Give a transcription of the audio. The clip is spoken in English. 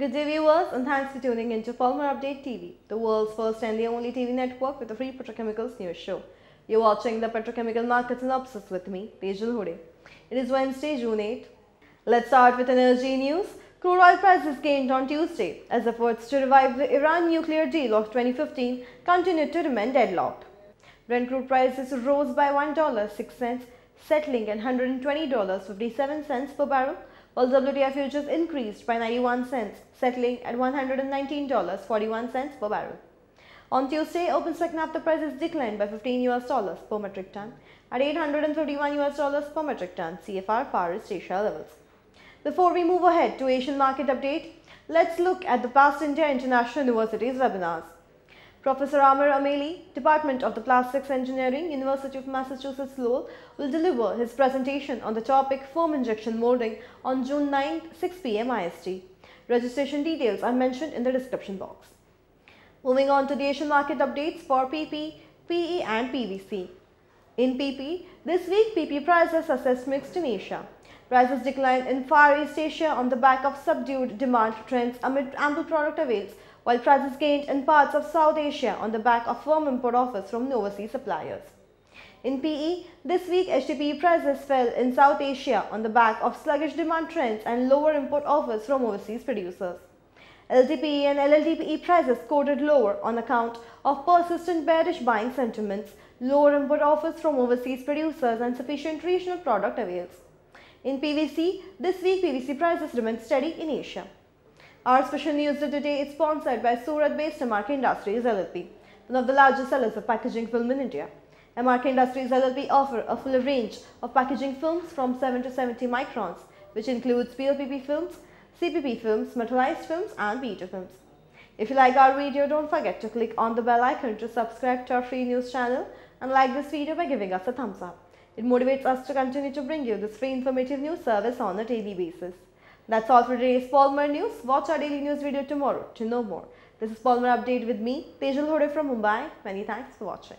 Good day viewers and thanks for tuning into Polymerupdate TV, the world's first and the only TV network with a free petrochemicals news show. You're watching the Petrochemical Market Synopsis with me, Tejal Hode. It is Wednesday, June 8. Let's start with energy news. Crude oil prices gained on Tuesday as efforts to revive the Iran nuclear deal of 2015 continued to remain deadlocked. Brent crude prices rose by $1.06, settling at $120.57 per barrel, while WTI futures increased by 91 cents, settling at $119.41 per barrel. On Tuesday, OpenSpec naphtha prices declined by 15 US dollars per metric ton at 851 US dollars per metric ton CFR Far East Asia levels. Before we move ahead to Asian market update, let's look at the Plastindia International University's webinars. Professor Amir Ameli, Department of the Plastics Engineering, University of Massachusetts Lowell, will deliver his presentation on the topic foam injection molding on June 9, 6 pm IST. Registration details are mentioned in the description box. Moving on to the Asian market updates for PP, PE and PVC. In PP, this week PP prices assessed mixed in Asia. Prices declined in Far East Asia on the back of subdued demand trends amid ample product avails, while prices gained in parts of South Asia on the back of firm import offers from overseas suppliers. In PE, this week HDPE prices fell in South Asia on the back of sluggish demand trends and lower import offers from overseas producers. LDPE and LLDPE prices quoted lower on account of persistent bearish buying sentiments, lower import offers from overseas producers and sufficient regional product avails. In PVC, this week PVC prices remain steady in Asia. Our special news today is sponsored by Surat-based MRK Industries LLP, one of the largest sellers of packaging film in India. MRK Industries LLP offer a full range of packaging films from 7 to 70 microns, which includes BOPP films, CPP films, metallized films and PET films. If you like our video, don't forget to click on the bell icon to subscribe to our free news channel and like this video by giving us a thumbs up. It motivates us to continue to bring you this free informative news service on a daily basis. That's all for today's Polymer News. Watch our daily news video tomorrow to know more. This is Polymerupdate with me, Tejal Hode from Mumbai. Many thanks for watching.